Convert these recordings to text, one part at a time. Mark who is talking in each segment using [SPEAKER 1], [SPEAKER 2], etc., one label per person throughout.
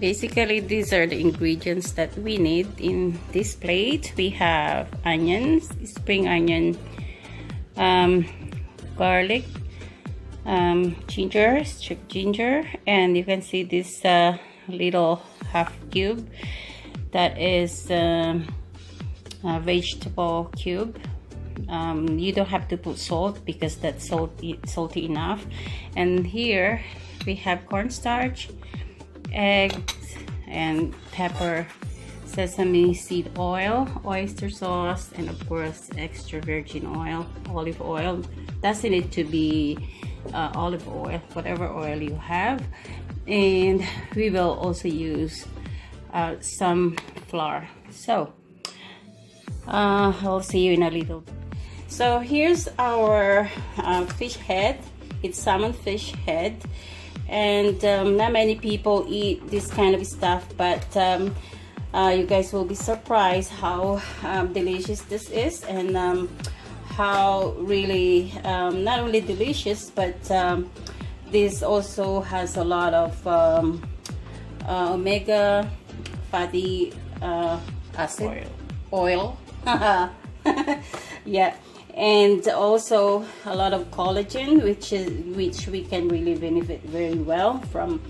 [SPEAKER 1] basically these are the ingredients that we need in this plate. We have onions spring onion um, garlic um, ginger stripped ginger and you can see this uh, little half cube that is um, a vegetable cube. Um, you don't have to put salt because that's salty, salty enough. And here we have cornstarch eggs and pepper sesame seed oil oyster sauce and of course extra virgin oil olive oil. Doesn't need to be uh, olive oil whatever oil you have. And we will also use uh, some flour. So uh, I'll see you in a little so here's our uh, fish head. It's salmon fish head and um, not many people eat this kind of stuff but um, uh, you guys will be surprised how um, delicious this is and um, how really um, not only delicious but um, this also has a lot of uh, omega fatty uh, acid. Oil, oil. yeah and also a lot of collagen which is which we can really benefit very well from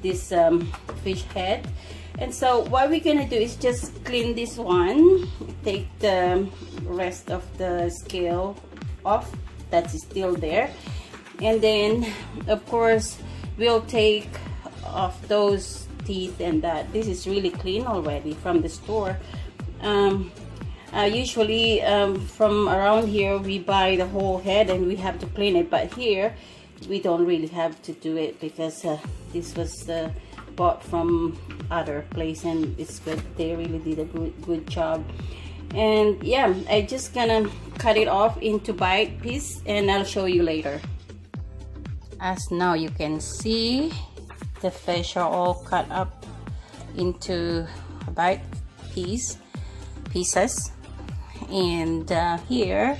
[SPEAKER 1] this um, fish head. And so what we're gonna do is just clean this one take the rest of the scale off that's still there. And then of course we'll take off those teeth and that. This is really clean already from the store. Um, uh, usually um, from around here we buy the whole head and we have to clean it. But here we don't really have to do it because uh, this was uh, bought from other place and it's good. They really did a good good job. And yeah I just gonna cut it off into bite piece and I'll show you later. As now you can see the fish are all cut up into bite piece pieces and uh, here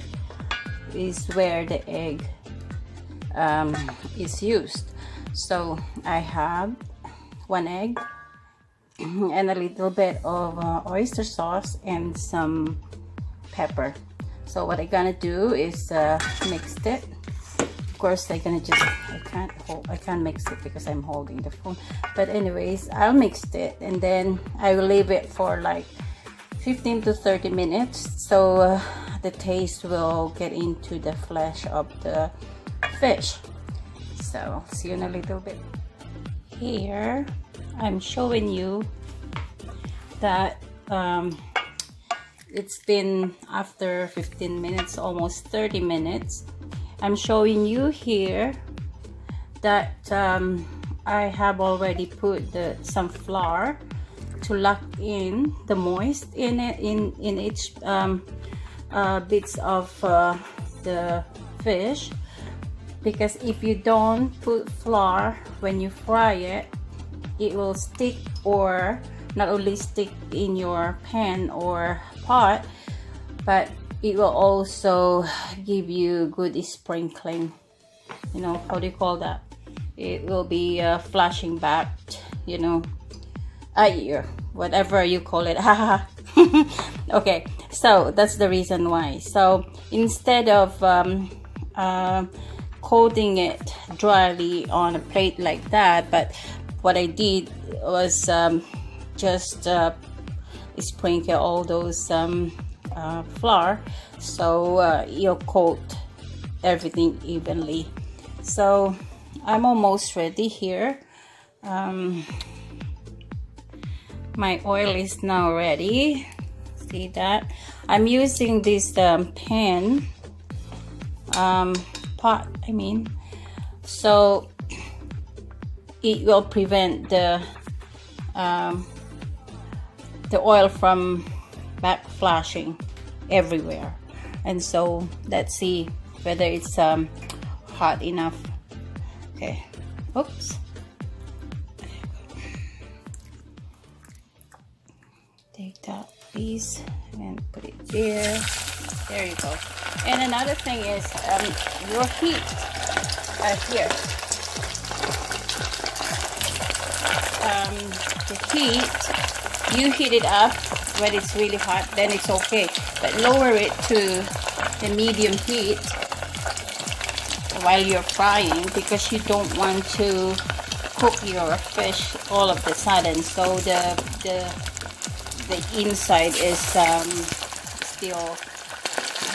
[SPEAKER 1] is where the egg um, is used. So I have one egg and a little bit of uh, oyster sauce and some pepper. So what I'm gonna do is uh, mix it. Of course I'm gonna just I can't hold I can't mix it because I'm holding the phone. But anyways I'll mix it and then I will leave it for like 15 to 30 minutes so uh, the taste will get into the flesh of the fish. So see you in a little bit. Here I'm showing you that um, it's been after 15 minutes almost 30 minutes I'm showing you here that um, I have already put the, some flour to lock in the moist in it in in each um, uh, bits of uh, the fish. Because if you don't put flour when you fry it it will stick or not only stick in your pan or pot but it will also give you good sprinkling. You know how do you call that? It will be uh, flashing back you know a year whatever you call it. Okay so that's the reason why. So instead of um, uh, coating it dryly on a plate like that but what I did was um, just uh, sprinkle all those um, uh, flour. So uh, you coat everything evenly. So I'm almost ready here. Um, my oil is now ready see that? I'm using this um, pan um, pot I mean. So it will prevent the um, the oil from back flashing everywhere. And so let's see whether it's um, hot enough. Okay. Oops piece and put it there there you go and another thing is um, your heat uh, here um, the heat, you heat it up when it's really hot, then it's okay. But lower it to the medium heat while you're frying because you don't want to cook your fish all of the sudden. So the the the inside is um, still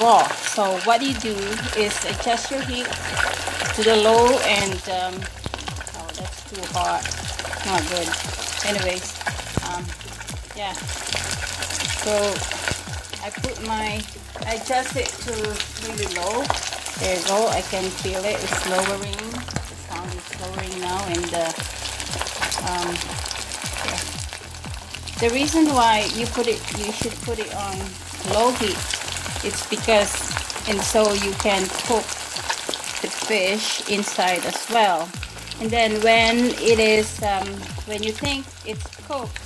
[SPEAKER 1] raw. So what you do is adjust your heat to the low and um, oh that's too hot, not good. Anyways, um, yeah. So I put my I adjust it to really low. There you go. I can feel it. It's lowering. The sound is lowering now, and uh, um. The reason why you put it, you should put it on low heat it's because and so you can cook the fish inside as well. And then when it is um, when you think it's cooked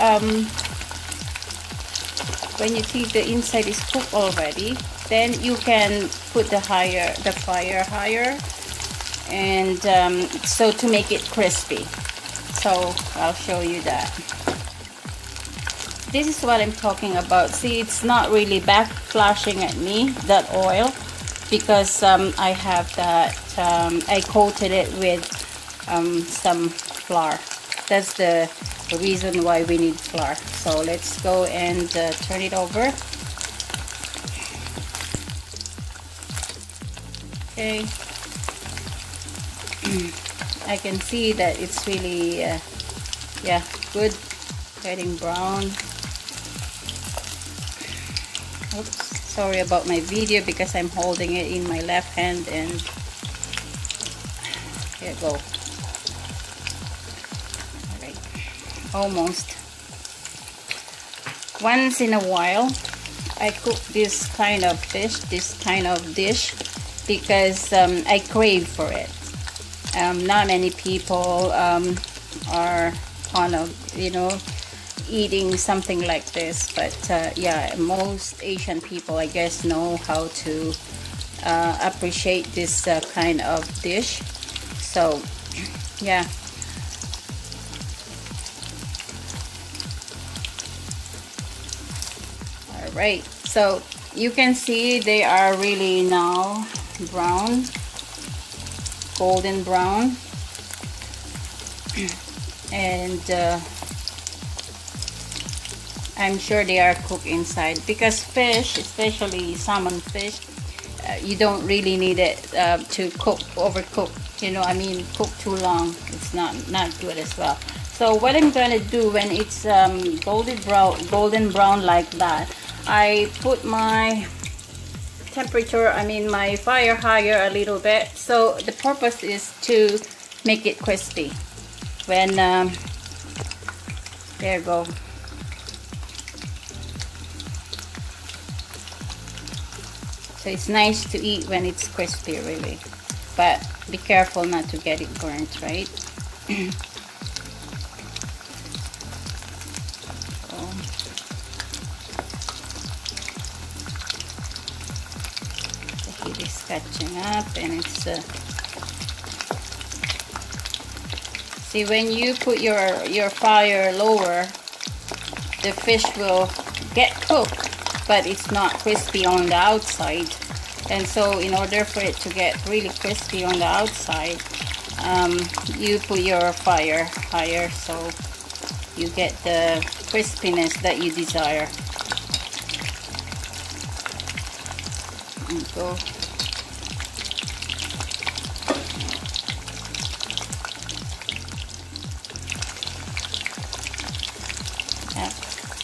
[SPEAKER 1] um, when you think the inside is cooked already then you can put the higher the fire higher and um, so to make it crispy. So I'll show you that this is what I'm talking about. See it's not really backflashing at me that oil because um, I have that um, I coated it with um, some flour. That's the, reason why we need flour. So let's go and uh, turn it over. Okay. I can see that it's really uh, yeah good. Getting brown oops sorry about my video because I'm holding it in my left hand and here go. Alright. Almost. Once in a while I cook this kind of fish this kind of dish because um, I crave for it. Um, not many people um, are kind of you know eating something like this but uh, yeah most Asian people I guess know how to uh, appreciate this uh, kind of dish. So yeah. All right. So you can see they are really now brown golden brown. And uh, I'm sure they are cooked inside because fish, especially salmon fish, uh, you don't really need it uh, to cook, overcook. You know, I mean, cook too long. It's not not good as well. So what I'm gonna do when it's um, golden brown, golden brown like that, I put my temperature, I mean my fire higher a little bit. So the purpose is to make it crispy. When um, there you go. So it's nice to eat when it's crispy really. But be careful not to get it burnt, right? the heat is catching up and it's uh, see when you put your your fire lower the fish will get cooked but it's not crispy on the outside. And so in order for it to get really crispy on the outside um, you put your fire higher so you get the crispiness that you desire. And go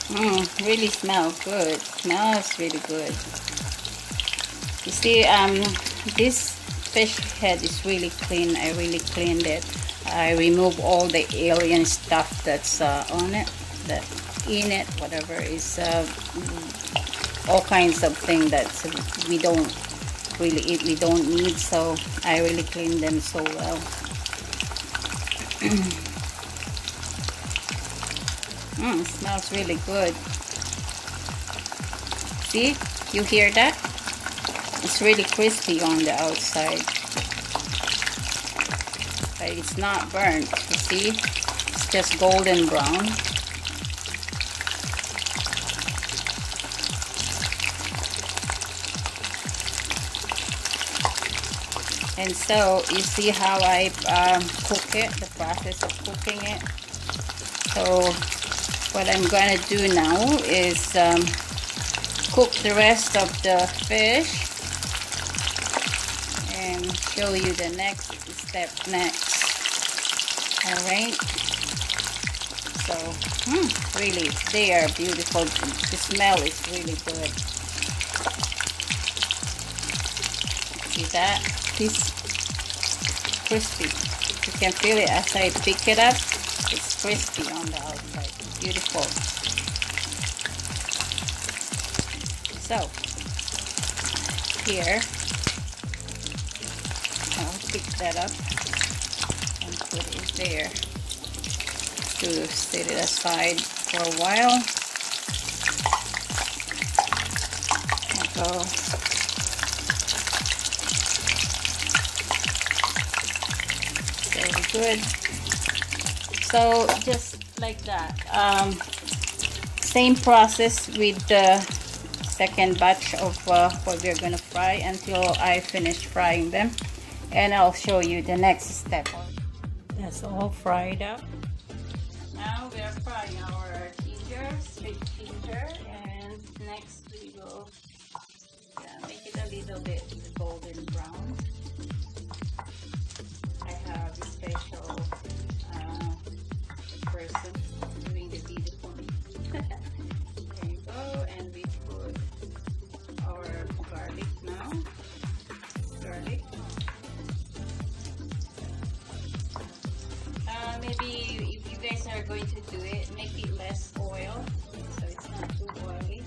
[SPEAKER 1] Mmm, really smells good. Smells really good. You see, um, this fish head is really clean. I really cleaned it. I remove all the alien stuff that's uh, on it, that in it, whatever is uh, all kinds of things that we don't really eat, we don't need. So I really clean them so well. Mmm, smells really good. See? You hear that? It's really crispy on the outside. But it's not burnt, you see? it's just golden brown and so you see how I um, cook it the process of cooking it so what I'm gonna do now is um, cook the rest of the fish and show you the next step next. Alright? So hmm, really they are beautiful. The smell is really good. See that? This crispy. You can feel it as I pick it up. It's crispy on the outside beautiful. So here I'll pick that up and put it there. To set it aside for a while. So good. So just like that. Um, same process with the second batch of uh, what we're gonna fry until I finish frying them. And I'll show you the next step. That's all fried up. Now we are frying our ginger sweet ginger and next we will yeah, make it a little bit golden brown going to do it, make it less oil, so it's not too oily.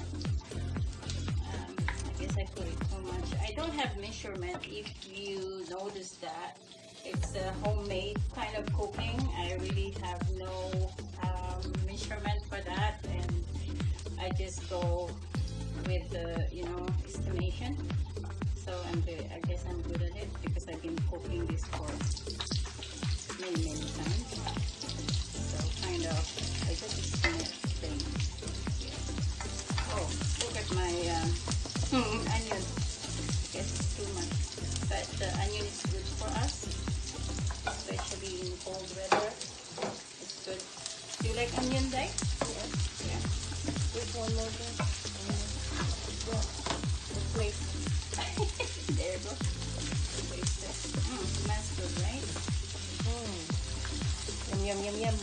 [SPEAKER 1] Um, I guess I put it too much. I don't have measurement if you notice that. It's a homemade kind of cooking. I really have no um, measurement for that and I just go with the, you know, estimation. So I'm good. I guess I'm good at it because I've been cooking this for many, many times so kind of, I just spin it. Oh, look at my um, onion. I guess it's too much. But the onion is good for us, especially in cold weather. Like onion, Dai? Yes. Yeah. Which one more? Yeah. The there you go. The. Mm, smells good, right? Mm. Yum, yum, yum, yum.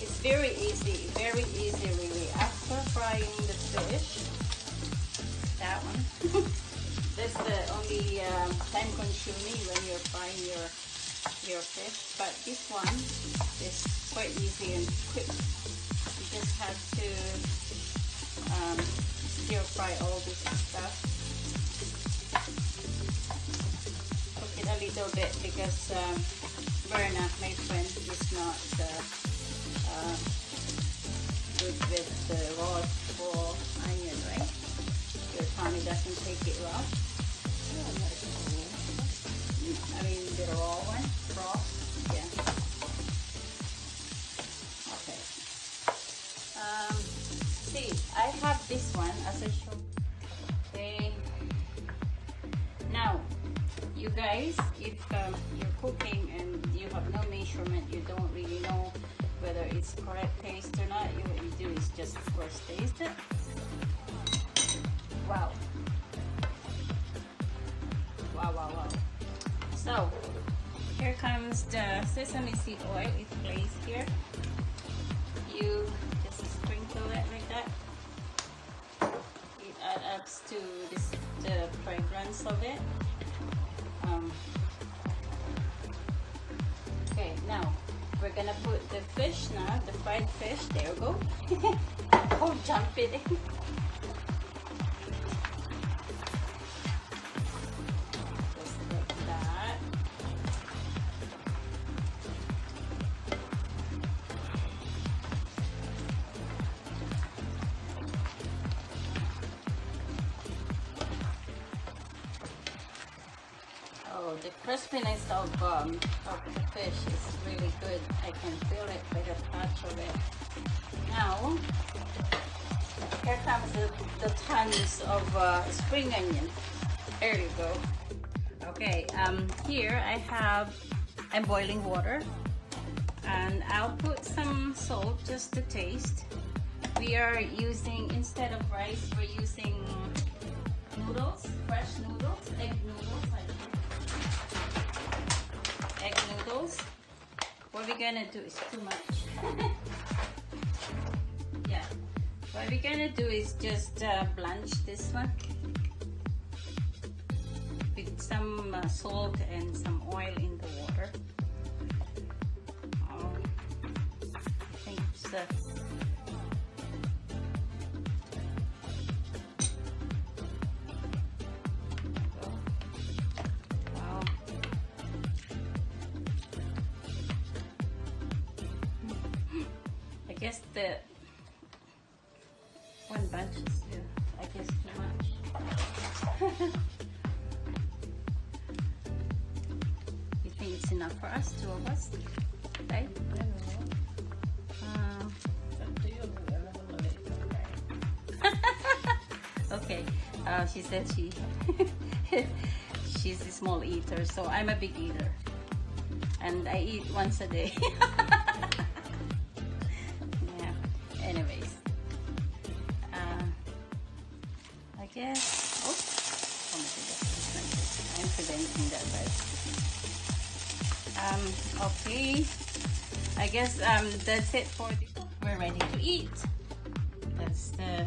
[SPEAKER 1] It's very easy, very easy consuming when you're frying your your fish. But this one is quite easy and quick. You just have to um, stir fry all this stuff. Cook it a little bit because um, Berna, my friend, is not uh, uh, good with the raw raw onion, right? Your tummy doesn't take it raw. Mean the raw one, raw, yeah. Okay. Um, see, I have this one as I showed. Okay. Now, you guys, if um, you're cooking and you have no measurement, you don't really know whether it's correct taste or not. You, what you do is just first taste it. Wow, So, here comes the sesame seed oil. It's placed here. You just sprinkle it like that. It adds to this, the fragrance of it. Um, okay, now we're gonna put the fish now, the fried fish. There we go. oh, jump it in. of the fish is really good. I can feel it by the touch of it. Now, here comes the, the tons of uh, spring onion. There you go. Okay, um, here I have, I'm boiling water and I'll put some salt just to taste. We are using, instead of rice, we're using noodles, fresh noodles, egg noodles, What we're gonna do is too much. yeah. What we're gonna do is just uh, blanch this one with some uh, salt and some oil in the water. Um, I think it's uh, one bunch is uh, I guess too much. you think it's enough for us, two of us? Right? Uh, okay. Uh, she said she she's a small eater, so I'm a big eater, and I eat once a day. I guess. Oh, I'm that, um, okay. I guess um, that's it for the. We're ready to eat. That's the